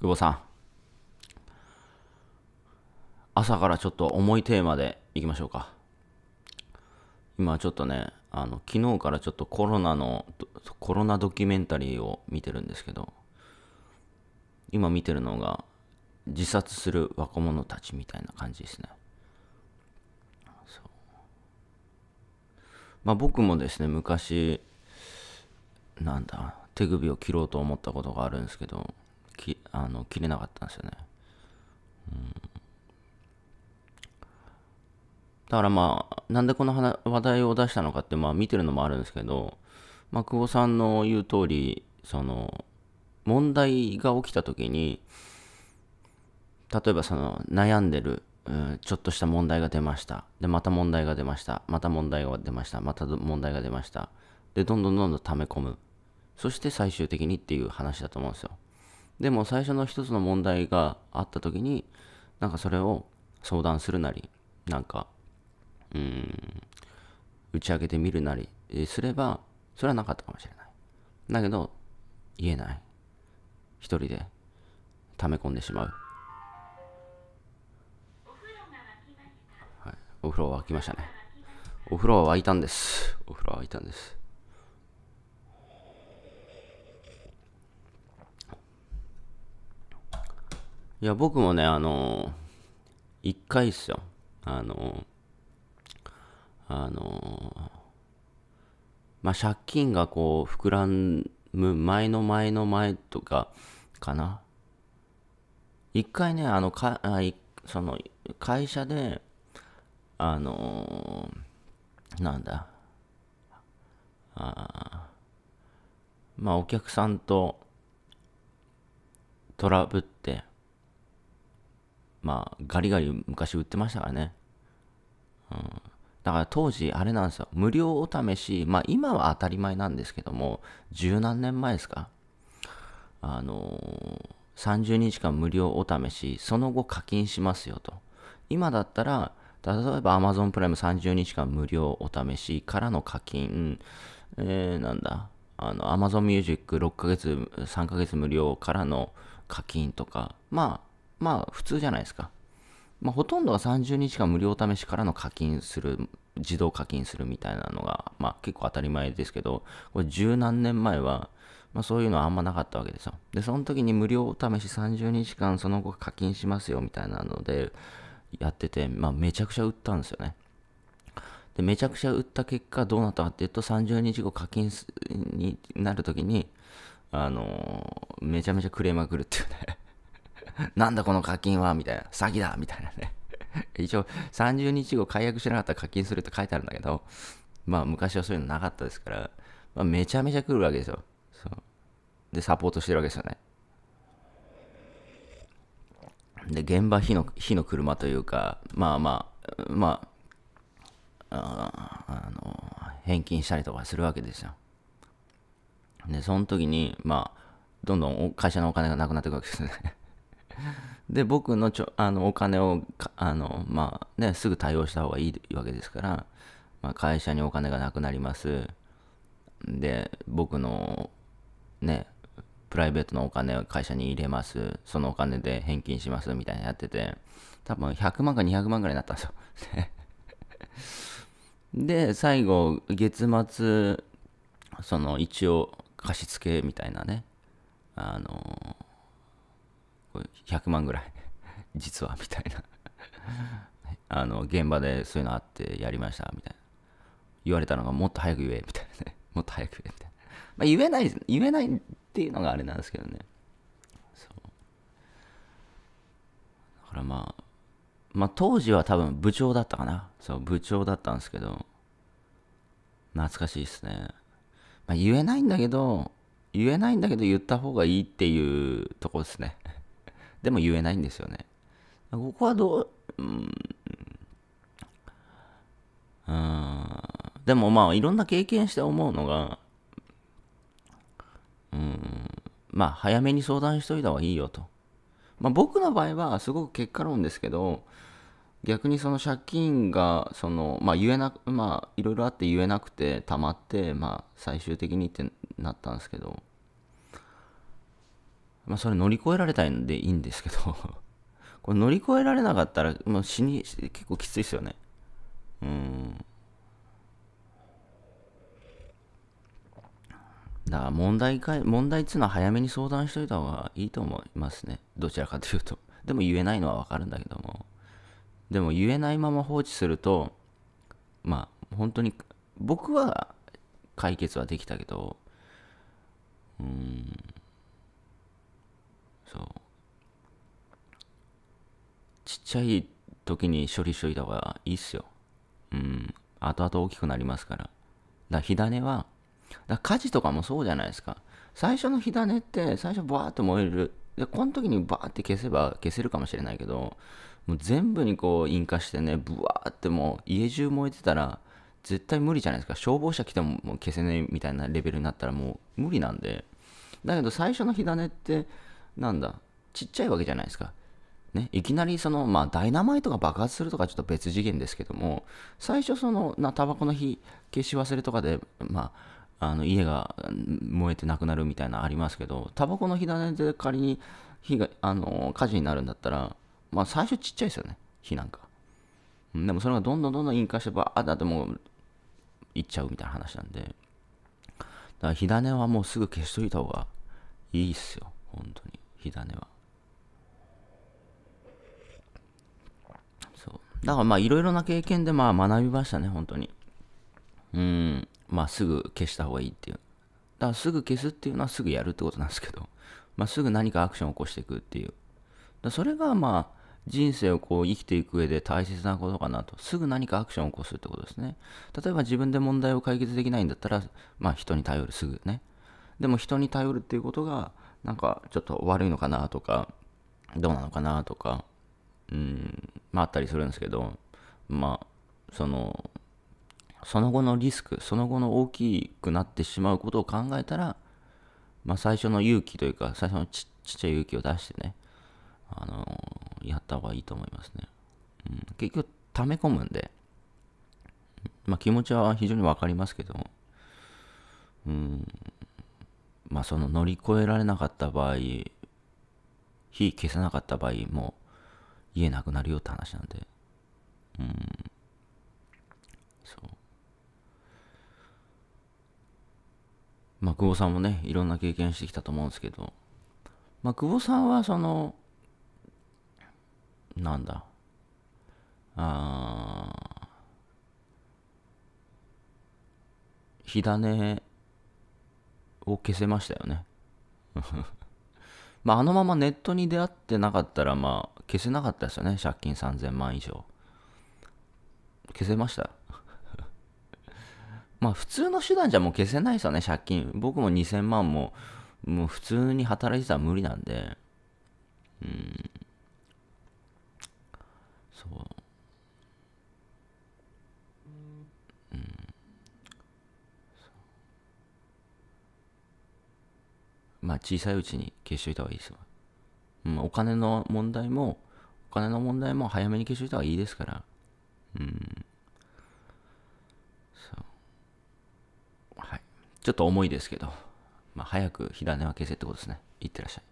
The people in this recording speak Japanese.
久保さん。朝からちょっと重いテーマでいきましょうか。今ちょっとね、あの、昨日からちょっとコロナの、コロナドキュメンタリーを見てるんですけど、今見てるのが、自殺する若者たちみたいな感じですね。まあ僕もですね、昔、なんだ、手首を切ろうと思ったことがあるんですけど、きあの切れなかったんですよね。うんだからまあ、なんでこの話題を出したのかって、まあ見てるのもあるんですけど、まあ久保さんの言う通り、その、問題が起きた時に、例えばその悩んでる、うん、ちょっとした問題が出ました。で、また問題が出ました。また問題が出ました。また問題が出ました。で、どんどんどんどん溜め込む。そして最終的にっていう話だと思うんですよ。でも最初の一つの問題があった時に、なんかそれを相談するなり、なんかうん、打ち上げてみるなりすれば、それはなかったかもしれない。だけど、言えない。一人で溜め込んでしまう。お風呂は沸きましたね。お風呂は沸いたんです。お風呂は沸いたんです。いや、僕もね、あの一回っすよ。あのあのまあ、借金がこう膨らむ前の前の前とかかな。一回ね、あの、かあその会社で、あのなんだ、あまあ、お客さんとトラブって、まあ、ガリガリ昔売ってましたからね。うんだから当時、あれなんですよ。無料お試し、まあ今は当たり前なんですけども、十何年前ですかあのー、30日間無料お試し、その後課金しますよと。今だったら、例えば Amazon プライム30日間無料お試しからの課金、えー、なんだ、あの、Amazon Music6 ヶ月、3ヶ月無料からの課金とか、まあ、まあ普通じゃないですか。まあ、ほとんどが30日間無料試しからの課金する、自動課金するみたいなのが、まあ、結構当たり前ですけど、これ十何年前は、まあ、そういうのはあんまなかったわけですよ。で、その時に無料試し30日間その後課金しますよみたいなのでやってて、まあ、めちゃくちゃ売ったんですよね。で、めちゃくちゃ売った結果どうなったかっていうと、30日後課金になる時に、あのー、めちゃめちゃクレームが来るっていうね なんだこの課金はみたいな。詐欺だみたいなね。一応、30日後解約しなかったら課金するって書いてあるんだけど、まあ昔はそういうのなかったですから、まあ、めちゃめちゃ来るわけですよ。そうで、サポートしてるわけですよね。で、現場火の火の車というか、まあまあ、まあ、ああの、返金したりとかするわけですよ。で、その時に、まあ、どんどん会社のお金がなくなっていくわけですね。で、僕のちょあのお金をあの、まあね、すぐ対応した方がいいわけですから、まあ、会社にお金がなくなります。で、僕のね、プライベートのお金を会社に入れます。そのお金で返金しますみたいなやってて、多分100万か200万ぐらいになったんですよ。で、最後、月末、その一応貸付みたいなね、あの100万ぐらい。実はみたいな。あの現場でそういうのあってやりましたみたいな。言われたのがもっと早く言えみたいなね。もっと早く言え みたいな、まあ、言えない言えないっていうのがあれなんですけどね。そう。だからまあまあ当時は多分部長だったかな。そう部長だったんですけど。懐かしいですね、まあ、言えないんだけど言えないんだけど言った方がいいっていうとこですね。でも言えないんですよね。ここはどう、うん、うん、でもまあいろんな経験して思うのが、うん、まあ早めに相談しといた方がいいよと。まあ僕の場合はすごく結果論ですけど、逆にその借金が、その、まあ言えなく、まあいろいろあって言えなくて溜まって、まあ最終的にってなったんですけど、まあ、それ乗り越えられたいんでいいんですけど これ乗り越えられなかったら、もう死に、結構きついですよね。うん。だから問題か問題っていうのは早めに相談しといた方がいいと思いますね。どちらかというと。でも言えないのはわかるんだけども。でも言えないまま放置すると、まあ本当に僕は解決はできたけど、うん、そう。ちゃい時に処理しといた方がいいっすよ。うん。後々大きくなりますから。だから火種は、だ火事とかもそうじゃないですか。最初の火種って最初バーって燃える。で、この時にバーって消せば消せるかもしれないけど、もう全部にこう引火してね、ブワーってもう家中燃えてたら、絶対無理じゃないですか。消防車来てももう消せないみたいなレベルになったらもう無理なんで。だけど最初の火種って、なんだ、ちっちゃいわけじゃないですか。ね、いきなりその、まあ、ダイナマイトが爆発するとかちょっと別次元ですけども、最初その、な、タバコの火消し忘れとかで、まあ、あの家が燃えてなくなるみたいなのありますけど、タバコの火種で仮に火が、あの、火事になるんだったら、まあ、最初ちっちゃいですよね、火なんか。でもそれがどんどんどんどん引火してばあだってもう行っちゃうみたいな話なんで。だから火種はもうすぐ消しといた方がいいっすよ、本当に。火種は。だからまあいろいろな経験でまあ学びましたね、本当に。うん、まあすぐ消した方がいいっていう。だからすぐ消すっていうのはすぐやるってことなんですけど、まあすぐ何かアクションを起こしていくっていう。だそれがまあ人生をこう生きていく上で大切なことかなと。すぐ何かアクションを起こすってことですね。例えば自分で問題を解決できないんだったら、まあ人に頼る、すぐね。でも人に頼るっていうことが、なんかちょっと悪いのかなとか、どうなのかなとか、うん、まああったりするんですけど、まあ、その、その後のリスク、その後の大きくなってしまうことを考えたら、まあ最初の勇気というか、最初のちちっちゃい勇気を出してね、あの、やった方がいいと思いますね。うん、結局、溜め込むんで、まあ気持ちは非常にわかりますけど、うん、まあその乗り越えられなかった場合、火消せなかった場合も、家なくなるよって話なんで。うん。そう。まあ、久保さんもね、いろんな経験してきたと思うんですけど、まあ、久保さんはその、なんだ、あ火種を消せましたよね。まあ、あのままネットに出会ってなかったら、まあ、消せなかったですよね。借金3000万以上。消せました？まあ、普通の手段じゃもう消せないですよね、借金。僕も2000万も、もう普通に働いてたら無理なんで。うん。そう。うんまあ小さいうちに消しといた方がいいですわ。うん、お金の問題も、お金の問題も早めに消しといた方がいいですから。うん。そう。はい。ちょっと重いですけど、まあ早く火種は消せってことですね。いってらっしゃい。